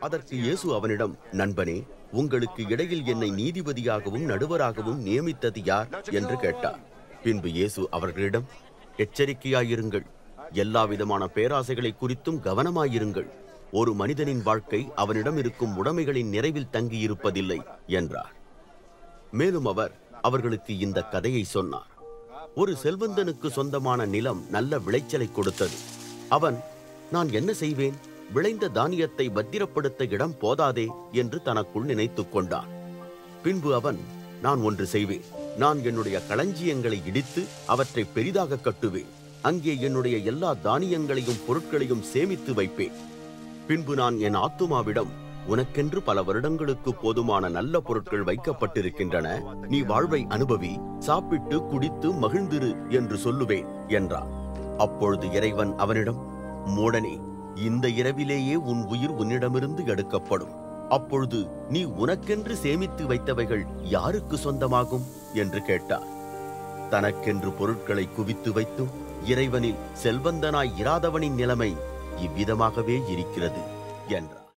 அதற்கு இயேசு அவனிடம் நண்பனே உங்களுக்கு இடையில் என்னை நீதிபதியாகவும் நடுவராகவும் நியமித்தது யார்? என்று கேட்டார். பின்பு இயேசு அவர்களிடம் எச்சரிக்கையாயிருங்கள். எல்லா விதமான பேராசைகளை குறித்தும் கவனமாயிருங்கள். ஒரு மனிதனின் வாழ்க்கை அவனிடம் இருக்கும் உடைமைகளின் நிறைவில் தங்கியிருப்பதில்லை என்றார். மேலும் அவர் அவர்களுக்கு இந்த கதையை சொன்னார். ஒரு செல்வந்தனுக்கு சொந்தமான நிலம் நல்ல விளைச்சலை கொடுத்தது. அவன் நான் என்ன செய்வேன்? விளைந்த தானியத்தை பத்திரப்படுத்த இடம் போதாதே என்று தனக்குள் நினைத்துக் கொண்டான். பின்பு அவன் நான் ஒன்று செய்வேன். நான் என்னுடைய களஞ்சியங்களை இடித்து அவற்றை பெரிதாக கட்டுவேன். அங்கே என்னுடைய எல்லா தானியங்களையும் பொருட்களையும் சேமித்து வைப்பேன். பின்பு நான் என் ஆத்துமாவிடம் உனக்கென்று பல வருடங்களுக்கு போதுமான நல்ல பொருட்கள் வைக்கப்பட்டிருக்கின்றன. நீ வாழ்வை அனுபவி சாப்பிட்டு குடித்து மகிழ்ந்திரு என்று சொல்லுவேன் என்றான். அப்பொழுது இறைவன் அவனிடம் மூடனே இந்த இரவிலேயே உன் உயிர் உன்னிடமிருந்து எடுக்கப்படும். அப்பொழுது நீ உனக்கென்று சேமித்து வைத்தவைகள் யாருக்கு சொந்தமாகும்? என்று கேட்டார். தனக்கென்று பொருட்களை குவித்து வைத்தும் இறைவனில் செல்வந்தனாய் இராதவனின் நிலைமை இவ்விதமாகவே இருக்கிறது என்றார்.